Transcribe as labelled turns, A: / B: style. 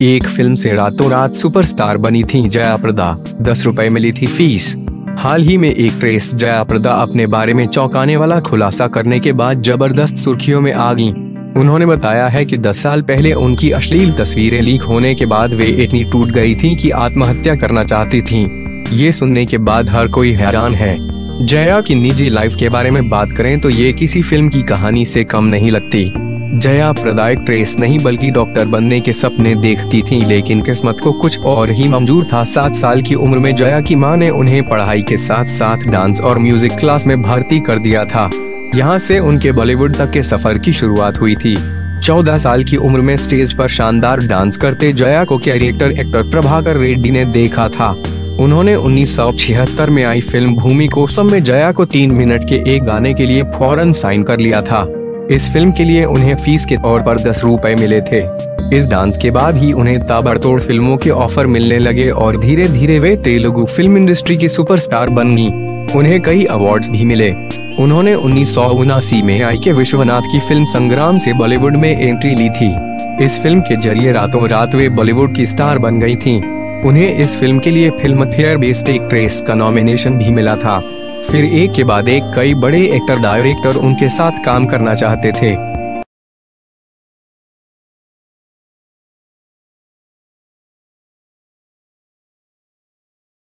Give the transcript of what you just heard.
A: एक फ़िल्म से रातों रात सुपरस्टार बनी थी जया प्रदा दस रुपए मिली थी फ़ीस। हाल ही में एक प्रेस जया प्रदा अपने बारे में चौंकाने वाला खुलासा करने के बाद ज़बरदस्त सुर्खियों में आ गई। उन्होंने बताया है कि 10 साल पहले उनकी अश्लील तस्वीरें लीक होने के बाद वे इतनी टूट गई थीं कि आत्महत्या करना चाहती थीं। ये सुनने के बाद हर कोई हैरान है। जया की निजी लाइफ के बारे में बात करें तो ये किसी फ़िल्म की कहानी से कम नहीं लगती। जया प्रदायक ट्रेस नहीं बल्कि डॉक्टर बनने के सपने देखती थी, लेकिन किस्मत को कुछ और ही मंजूर था। सात साल की उम्र में जया की माँ ने उन्हें पढ़ाई के साथ साथ डांस और म्यूज़िक क्लास में भर्ती कर दिया था। यहाँ से उनके बॉलीवुड तक के सफ़र की शुरुआत हुई थी। चौदह साल की उम्र में स्टेज पर शानदार डांस करते जया को कैरेक्टर एक्टर प्रभाकर रेड्डी ने देखा था। उन्होंने उन्नीस सौ छिहत्तर में आई फ़िल्म भूमि कोसम में जया को तीन मिनट के एक गाने के लिए फ़ौरन साइन कर लिया था। इस फ़िल्म के लिए उन्हें फ़ीस के तौर पर दस रुपए मिले थे। इस डांस के बाद ही उन्हें ताबड़तोड़ फ़िल्मों के ऑफ़र मिलने लगे और धीरे धीरे वे तेलुगु फ़िल्म इंडस्ट्री की सुपरस्टार बन गई। उन्हें कई अवार्ड्स भी मिले। उन्होंने उन्नीस में आई के विश्वनाथ की फ़िल्म संग्राम से बॉलीवुड में एंट्री ली थी। इस फ़िल्म के ज़रिए रातों रात वे बॉलीवुड की स्टार बन गई थीं। उन्हें इस फ़िल्म के लिए फ़िल्म फेयर बेस्ट एक्ट्रेस का नॉमिनेशन भी मिला था। फिर एक के बाद एक कई बड़े एक्टर डायरेक्टर उनके साथ काम करना चाहते थे।